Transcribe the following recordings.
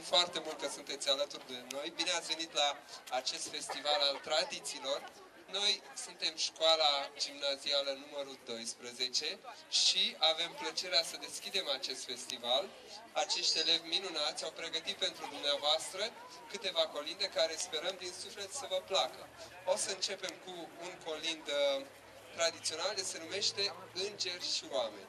mulțumim foarte mult că sunteți alături de noi. Bine ați venit la acest festival al tradițiilor. Noi suntem școala gimnazială numărul 12 și avem plăcerea să deschidem acest festival. Acești elevi minunați au pregătit pentru dumneavoastră câteva colinde care sperăm din suflet să vă placă. O să începem cu un colind uh, tradițional, se numește Îngeri și Oameni.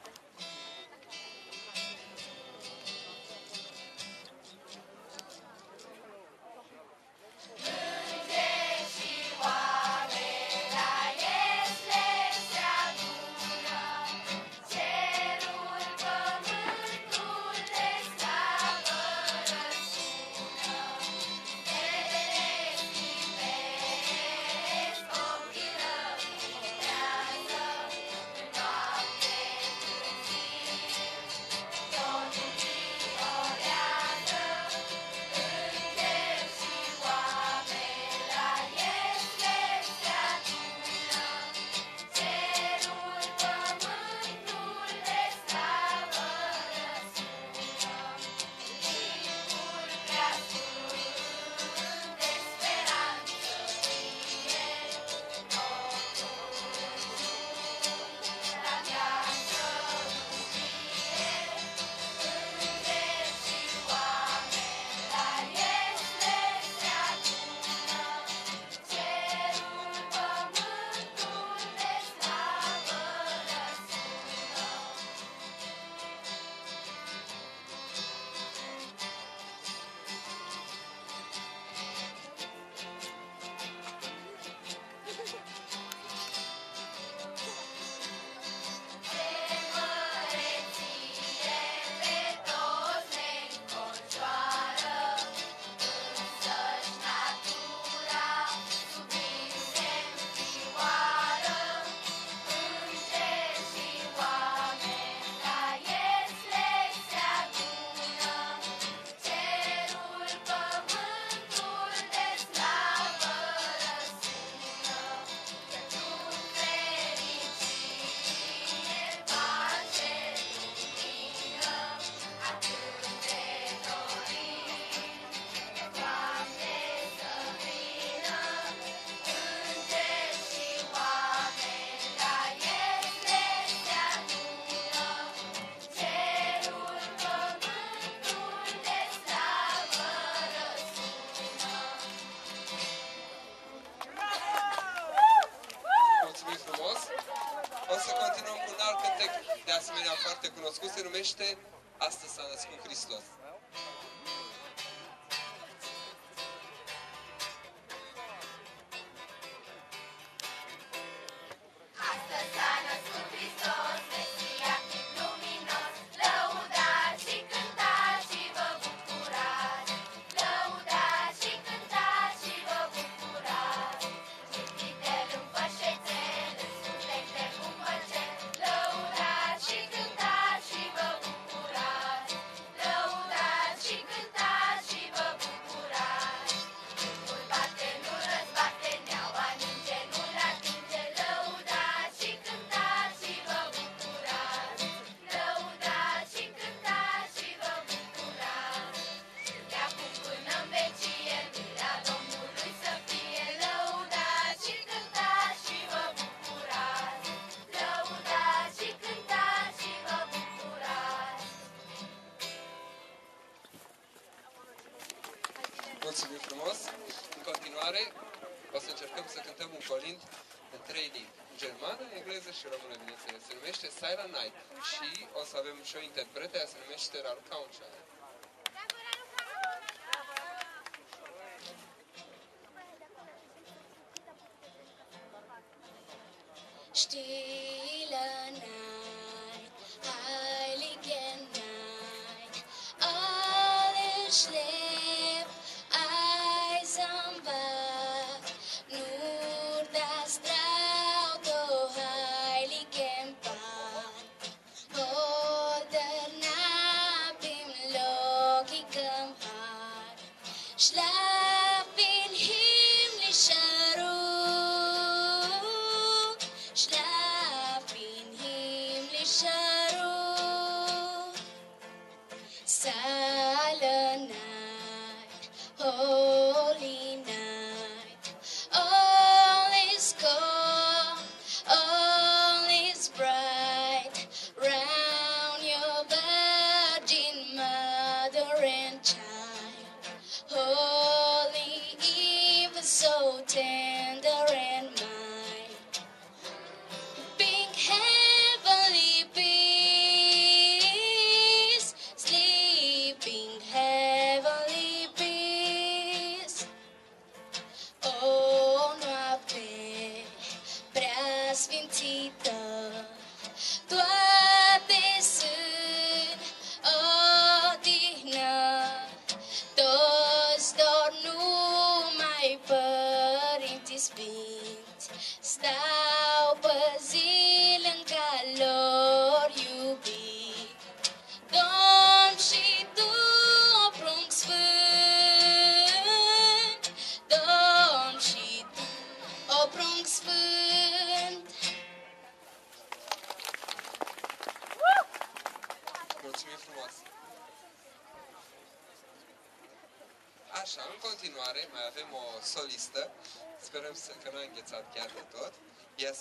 Hristovište, astăzi s-a. O să încercăm să cântăm un colind în trei limbi. Germană, engleză și română, bineînțeles. Se numește Silent Night și o să avem și o interpretă, ea se numește Raluca Unceară. shadow, silent night. Oh.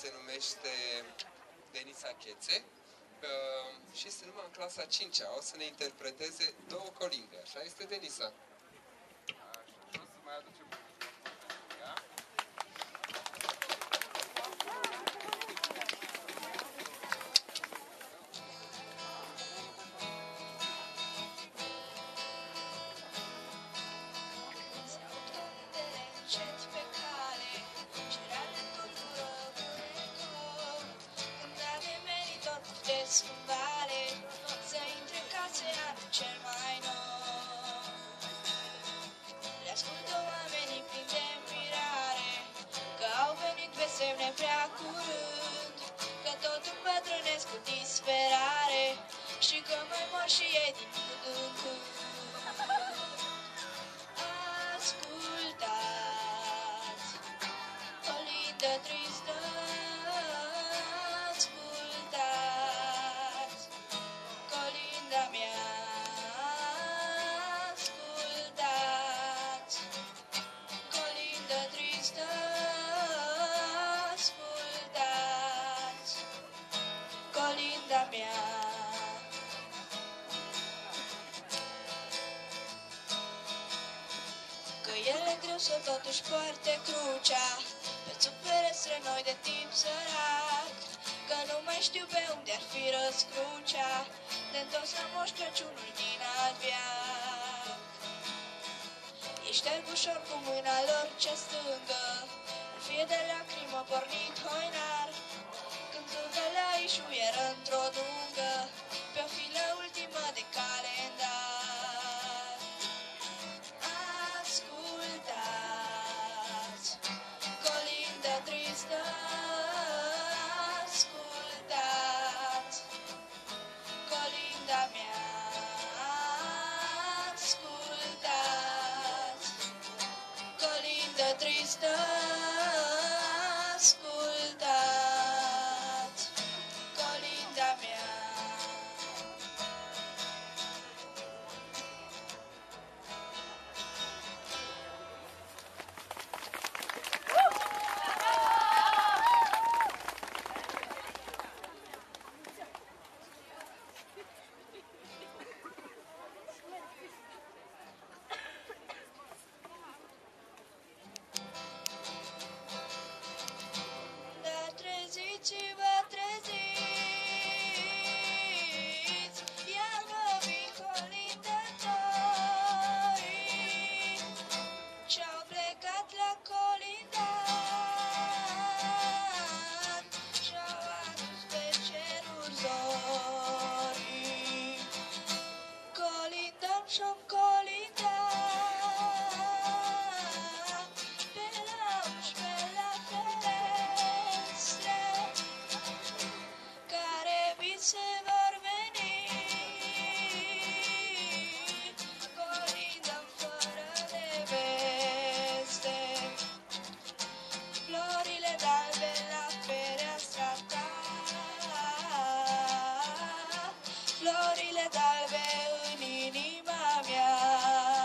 Se numește Denisa Chețe uh, și este numai în clasa 5-a. O să ne interpreteze două colinde. Așa este, Denisa? Cu disperare și că mai mor și ei din când în când. Să totuși poarte crucea. Pe sub ferestre noi de timp sărac Că nu mai știu pe unde ar fi răscrucea. De întors la moș Crăciunul din alt viac Ei șterg ușor cu mâna lor ce stângă În fie de lacrimă pornit hoinar. Cântul de la ișuieră într-o Ile salve în inima mea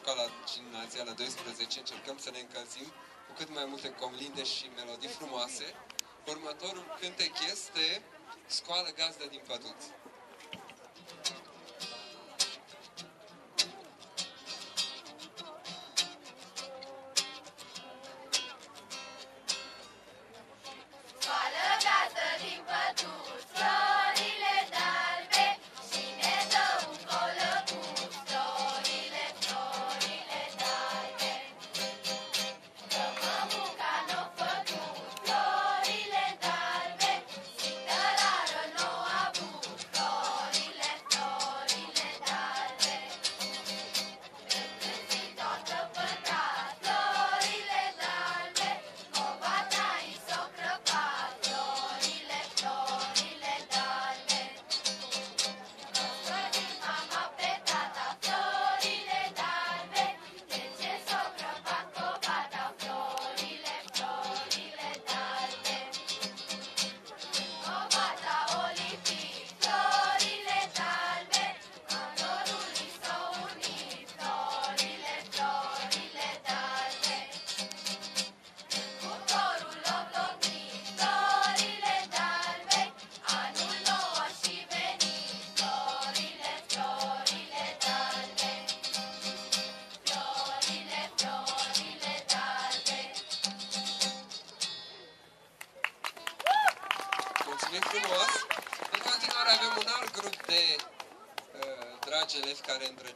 școala gimnazia la 12 încercăm să ne încălzim cu cât mai multe comlinde și melodii frumoase. Următorul cântec este Scoală gazdă din păduți.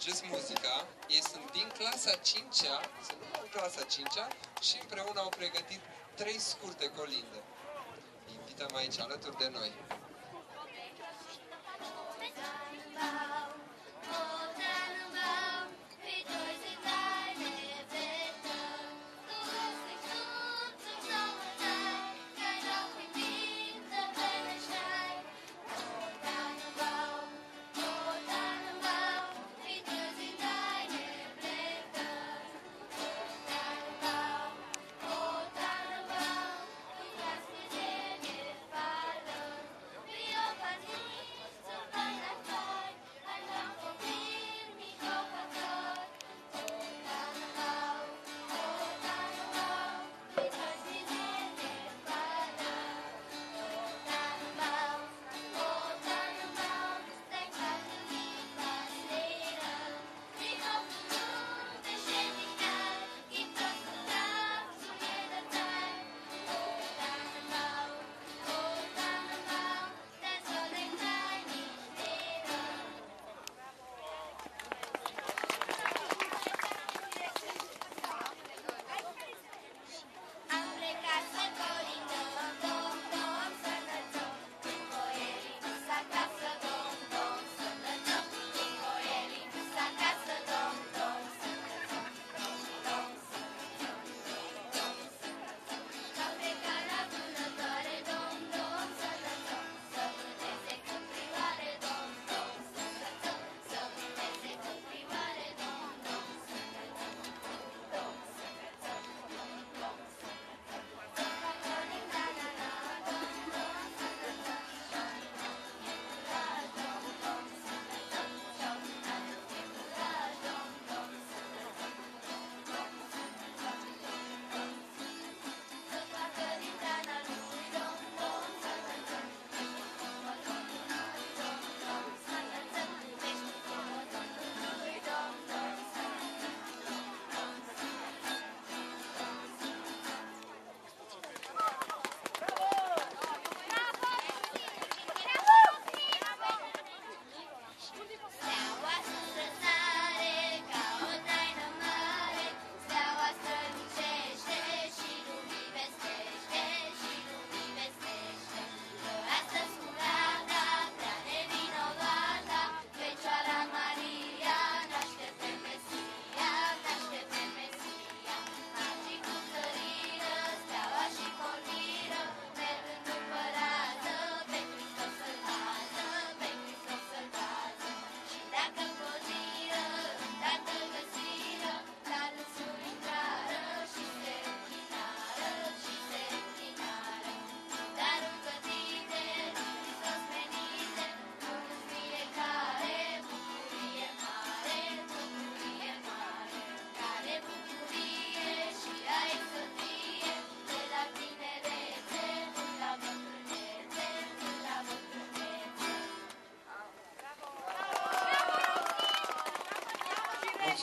cucesc muzica. Ei sunt din clasa 5-a, sunt în clasa 5-a și împreună au pregătit trei scurte colinde. Invităm aici alături de noi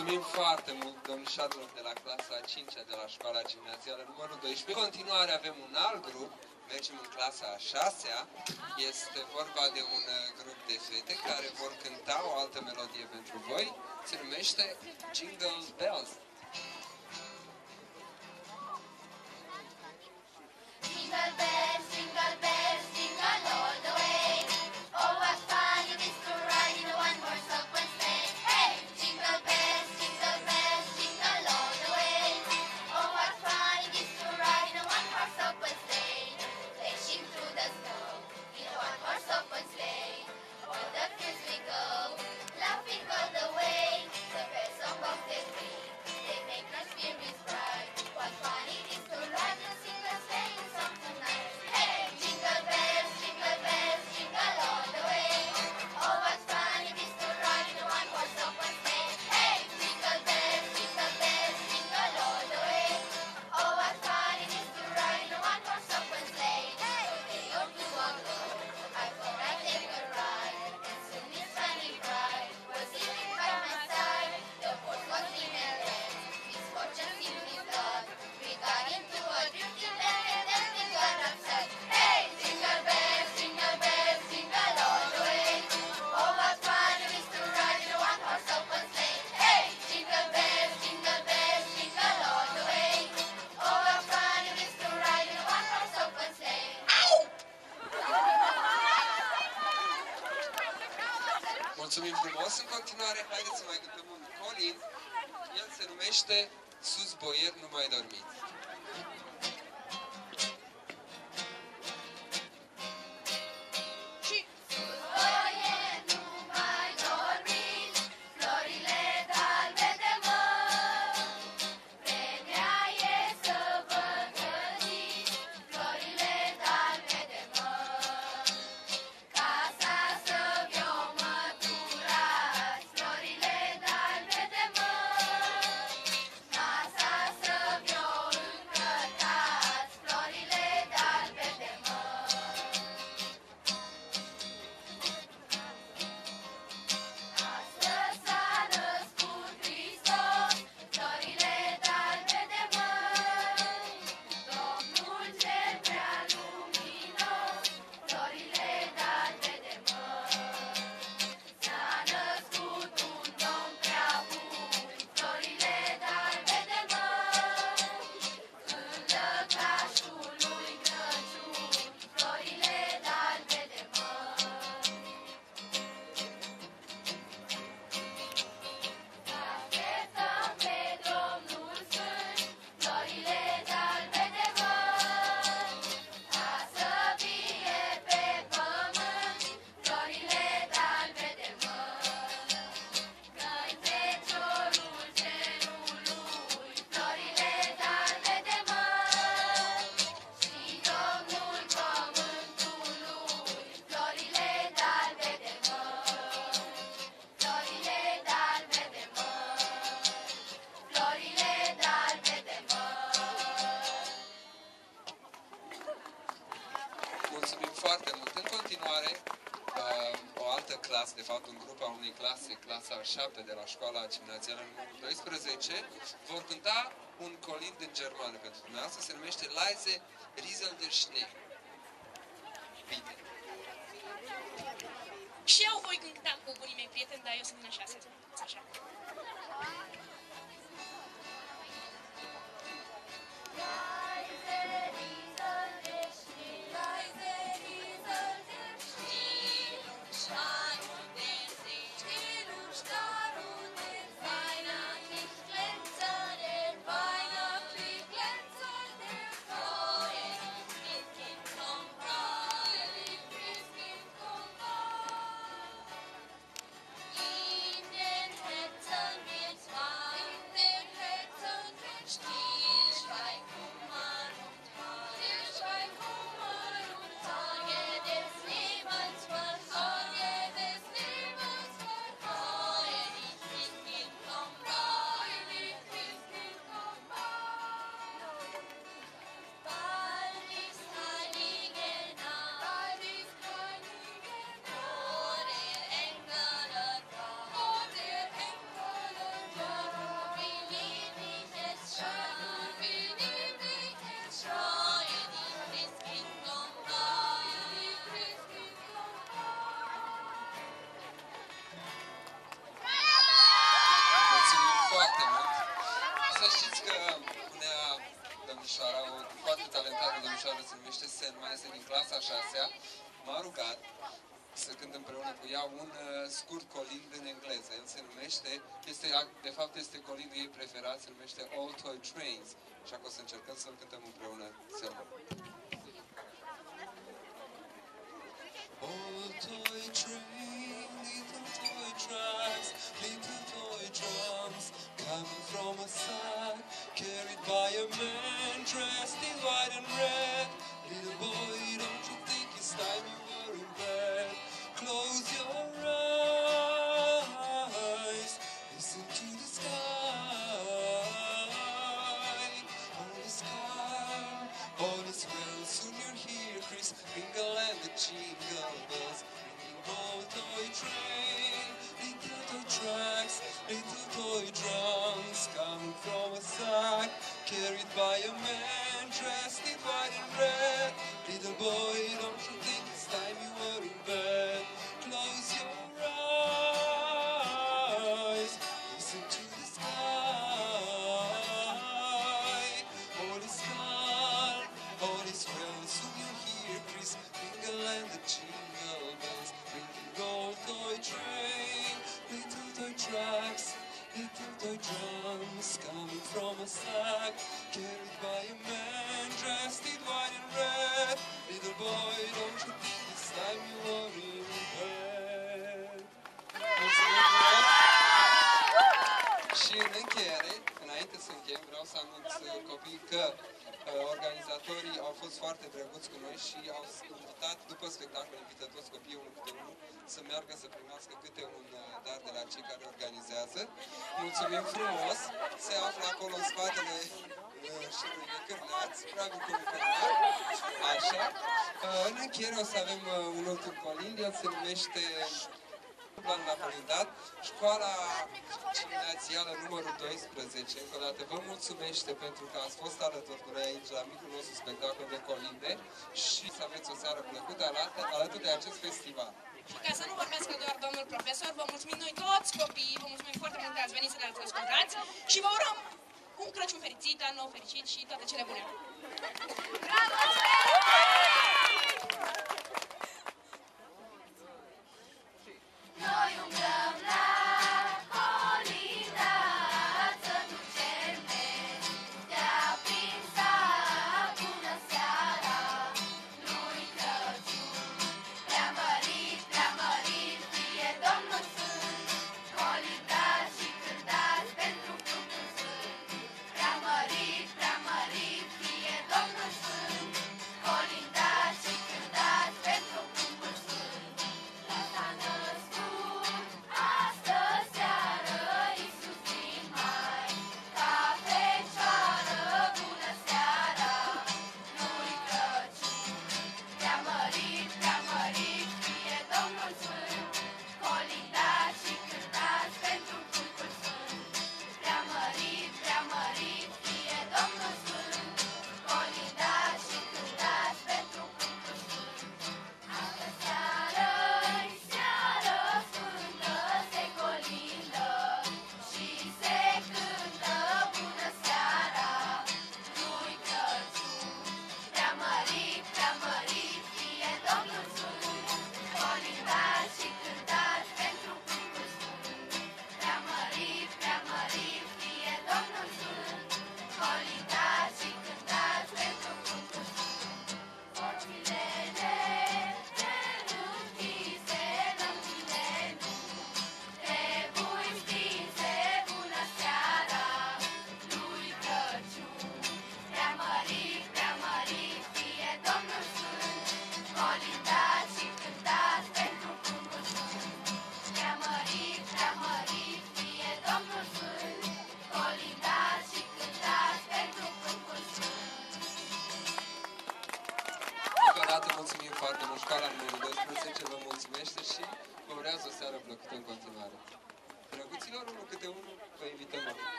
Mulțumim foarte mult domnișoarelor de la clasa a 5 de la școala gimnazială numărul 12. În continuare avem un alt grup, mergem în clasa a 6-a. Este vorba de un uh, grup de fete care vor cânta o altă melodie pentru voi. Se numește Jingle Bells. de fapt în grupa unei clase, clasa a 7 de la școala gimnazială numărul 12, vor cânta un colind în germană pentru dumneavoastră, se numește Leise Riesel der Schnee. Bine. Și eu voi cânta cu bunii mei prieteni, dar eu sunt în șase. Așa. Se numește Sennheiser din clasa 6 m-a rugat să cânt împreună cu ea un uh, scurt colind în engleză. El se numește, este, de fapt este colindul ei preferat, se numește All Toy Trains. Așa că o să încercăm să-l cântăm împreună. Selma. All toy train, little toy tracks, little toy drums, coming from a side, carried by a man dressed in white and red. Little boy, don't you think it's time you were in bed? Close your eyes, Amen. Foarte drăguți cu noi și au invitat, după spectacol, invită toți copiii unul câte unul să meargă să primească câte un uh, dar de la cei care organizează. Mulțumim frumos! Se află acolo în spatele uh, și lui Necârnaț, probabil cu Necârnaț. Așa. Uh, în încheiere o să avem uh, un ultim colind, el se numește Plan la Colindat, școala gimnazială numărul 12. Încă o dată vă mulțumește pentru că ați fost alături cu noi aici la micul nostru spectacol de colinde și să aveți o seară plăcută alături, alături de acest festival. Și ca să nu vorbească doar domnul profesor, vă mulțumim noi toți copiii, vă mulțumim foarte mult că ați venit să ne ascultați și vă urăm un Crăciun fericit, an nou fericit și toate cele bune. Noi